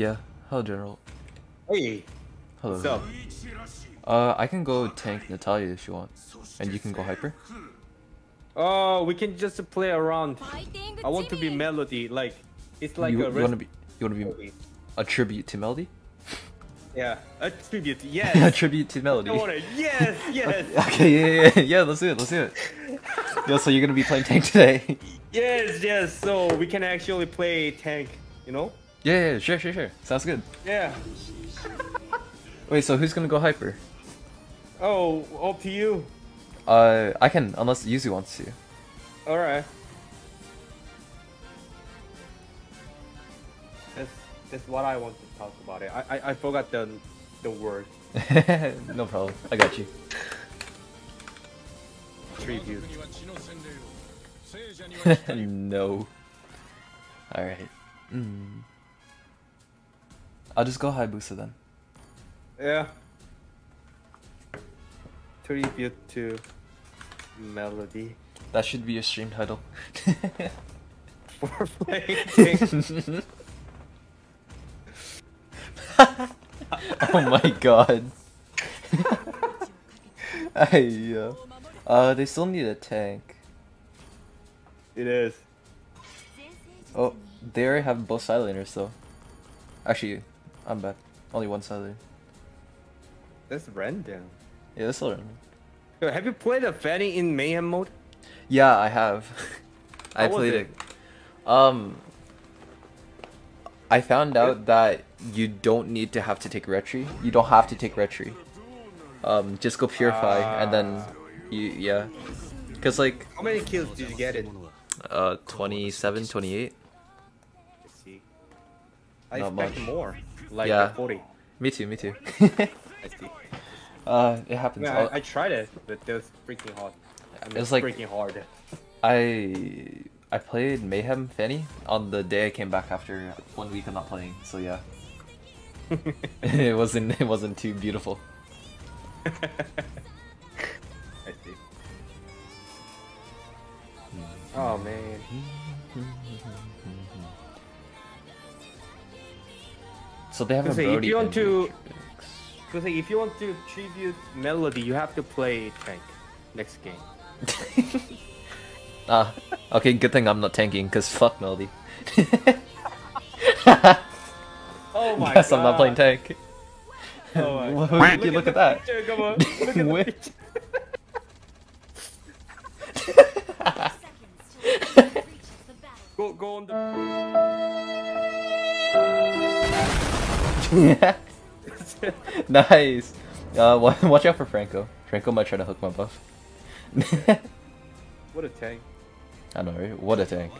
Yeah. Hello, general. Hey. Hello. What's up? Uh, I can go tank Natalia if you want, and you can go hyper. Oh, we can just play around. I want to be melody, like it's like you, a. You want to be? You want to be a tribute to melody? Yeah, a tribute. Yes. a tribute to melody. Yes, yes. okay, yeah, yeah, yeah. Let's do it. Let's do it. yeah, so you're gonna be playing tank today. yes, yes. So we can actually play tank. You know yeah, yeah, sure, sure, sure. Sounds good. Yeah. Wait, so who's gonna go hyper? Oh, up to you. Uh, I can, unless Yuzu wants to. All right. That's that's what I want to talk about it. I I, I forgot the the word no problem. I got you. tribute. no. Alright. Mm. I'll just go Hayabusa then. Yeah. Tribute to melody That should be a stream title. for playing oh my god. I, uh, uh, they still need a tank. It is. Oh, they already have both sideliners though. Actually, I'm bad. Only one sideliner. That's random. Yeah, that's random. Yo, Have you played a Fanny in Mayhem mode? Yeah, I have. I played it? it. Um, I found out that you don't need to have to take retry. You don't have to take retry. Um, just go purify and then you yeah. Cause like How many kills did you get it? uh 27, 28. I Not expect much. more. Like Yeah. uh, 40. Me too, me too. I see. uh, it happens. Yeah, I, I tried it, but it was freaking hard. I mean, It's like- freaking hard. I I played Mayhem Fanny on the day I came back after one week of not playing. So yeah, it wasn't it wasn't too beautiful. I see. Oh man. So they have a Because, if you want to- Because if you want to tribute melody, you have to play tank next game. Ah, okay. Good thing I'm not tanking, cause fuck Melody. Oh my Yes, I'm not playing tank. Oh my Look God. at- look at that. picture, come on. Look at the Wait. picture. Go, go on the. nice. Uh, watch out for Franco. Franco might try to hook my buff. What a tank. I know, right? What a tank.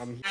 I'm